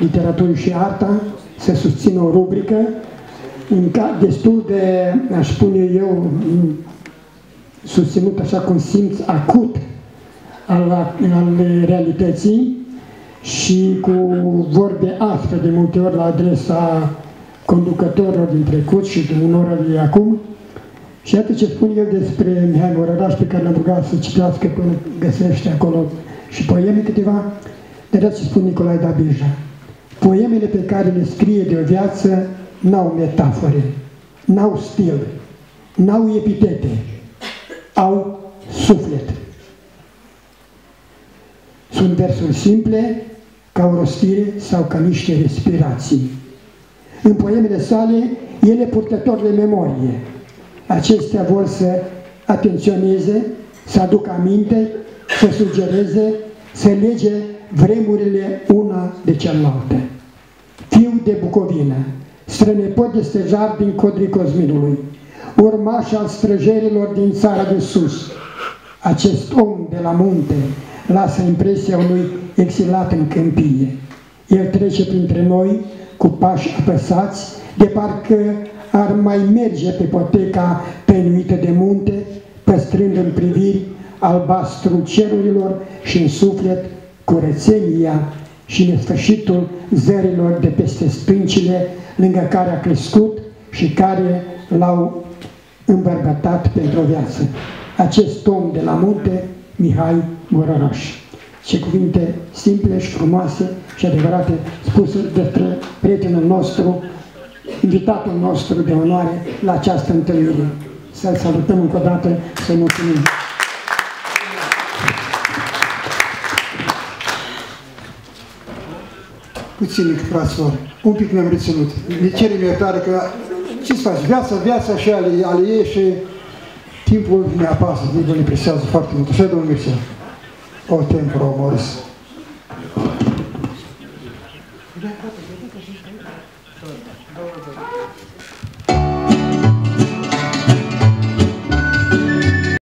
Literaturii și Arta să susțină o rubrică în ca, destul de, aș spune eu, susținut așa cum simț acut al, al realității și cu vorbe aspre de multe ori la adresa conducătorilor din trecut și de unora de acum. Și iată ce spune el despre Mihai Morăraș, pe care l-am rugat să citească până găsește acolo și poeme câteva, de ce spune Nicolae Dabija. Poemele pe care le scrie de o viață n-au metafore, n-au stil, n-au epitete, au suflet. Sunt versuri simple, ca o rostire sau ca niște respirații. În poemele sale, ele purtător de memorie. Acestea vor să atenționeze, să aducă aminte, să sugereze, să lege vremurile una de cealaltă. Fiu de Bucovină, strănepot de stejar din Codrii Cosminului, urmaș al străjerilor din țara de sus. Acest om de la munte lasă impresia unui exilat în câmpie. El trece printre noi cu pași apăsați, de parcă ar mai merge pe poteca penuită de munte, păstrând în priviri albastru cerurilor și în suflet curățenia și nesfârșitul zărilor de peste stâncile lângă care a crescut și care l-au îmbărbătat pentru o viață. Acest om de la munte, Mihai Morăraș. Ce cuvinte simple și frumoase și adevărate spuse despre prietenul nostru, invitatul nostru de onoare la această întâlnire. Să-l salutăm încă o dată, să mulțumim. Puțin, fraților, un pic mi-am reținut. Ne cerem iertare că ce să faci? Viața, viața și ale, ale ei și timpul ne apasă, timpul ne presează foarte mult. Așa, domnul Mircea. O tempora, Morris.